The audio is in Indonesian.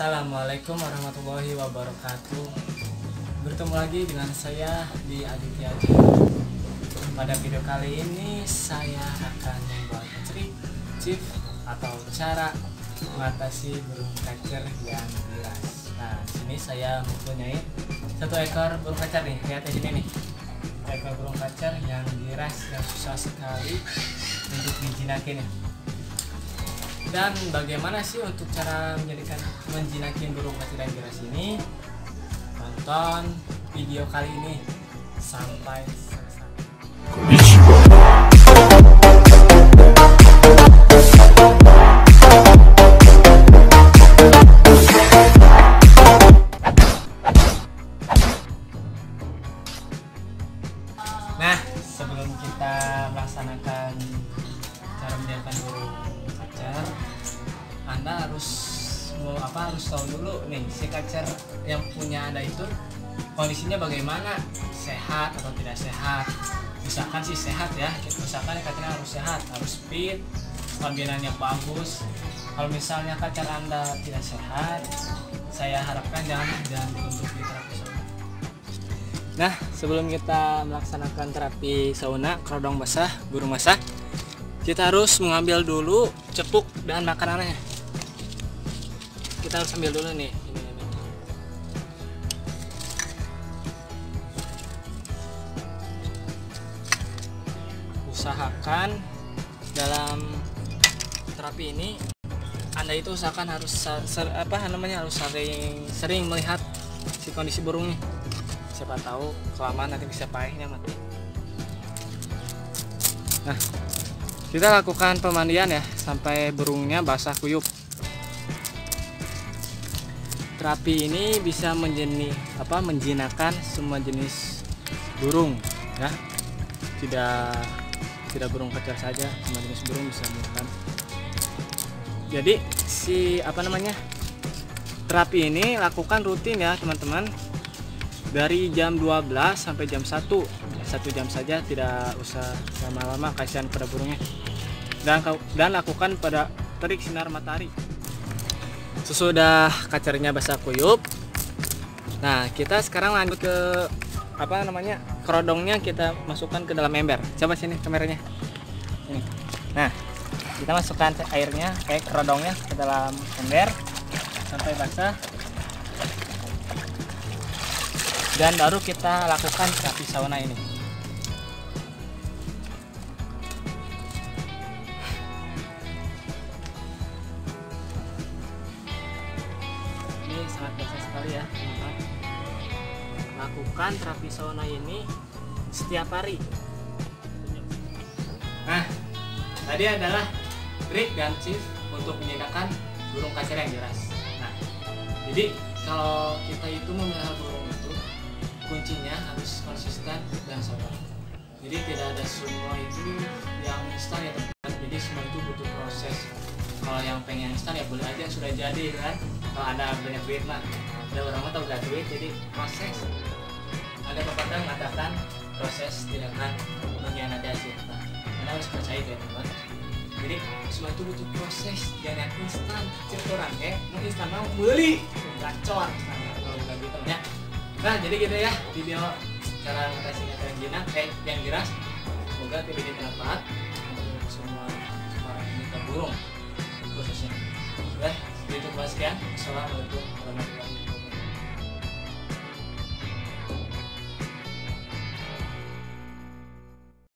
Assalamualaikum warahmatullahi wabarakatuh. Bertemu lagi dengan saya di Aditya Aji. Pada video kali ini saya akan membuat trik chief atau cara mengatasi burung kacer yang biras Nah sini saya mempunyai satu ekor burung kacer nih. Lihat di sini nih. Ekor burung kacer yang biras yang susah sekali untuk dijinakin ya dan bagaimana sih untuk cara menjadikan menjinakin burung katiran biras ini? Tonton video kali ini sampai selesai. Nah, sebelum kita melaksanakan cara menjadikan burung Anda harus mau apa harus tahu dulu nih si kacer yang punya Anda itu kondisinya bagaimana, sehat atau tidak sehat. Misalkan sih sehat ya, misalkan kacernya harus sehat, harus fit, stabilannya bagus. Kalau misalnya kacer Anda tidak sehat, saya harapkan jangan jangan untuk diterapi sauna. Nah, sebelum kita melaksanakan terapi sauna kerodong basah, burung basah, kita harus mengambil dulu cepuk dan makanannya. Kita harus ambil dulu nih. Ini, ini. Usahakan dalam terapi ini anda itu usahakan harus ser- apa namanya harus sering sering melihat si kondisi burungnya siapa tahu kelamaan nanti bisa pahitnya mati nah kita lakukan pemandian ya sampai burungnya basah kuyup. Terapi ini bisa menjeni apa menjinakkan semua jenis burung ya. Tidak tidak burung kecil saja semua jenis burung bisa melakukan. Jadi si apa namanya terapi ini lakukan rutin ya teman-teman. Dari jam 12 sampai jam 1 satu jam saja tidak usah lama-lama kasihan pada burungnya dan dan lakukan pada terik sinar matahari. Sesudah kacernya basah kuyup. Nah kita sekarang lanjut ke apa namanya kerodongnya kita masukkan ke dalam ember. Coba sini kameranya. Sini. nah kita masukkan airnya kayak kerodongnya ke dalam ember. Sampai basah. Dan baru kita lakukan terapi sauna ini sangat biasa sekali ya teman-teman lakukan terapi sauna ini setiap hari. Nah tadi adalah trik dan chief untuk menyediakan burung kacer yang jelas. Nah jadi kalau kita itu memelihara burung itu kuncinya harus konsisten dan sabar. Jadi tidak ada semua itu yang instan ya teman jadi semua itu butuh proses. Kalau yang pengen instan ya boleh aja sudah jadi kan kalau ada banyak duit mah ada orang mah tahu gak duit jadi proses. Ada pepatah mengatakan proses tidak akan mengkhianati hasil Anda harus percaya itu ya teman jadi semua itu butuh proses jangan yang instan. Cek orang eh mau instan mau beli. Gacor kalau nggak gitu ya. Nah jadi gitu ya video cara mengatasi yang jinak eh yang jelas semoga tidak bermanfaat untuk semua para penyita burung khususnya Udah, itu sekian. Assalamualaikum warahmatullahi wabarakatuh.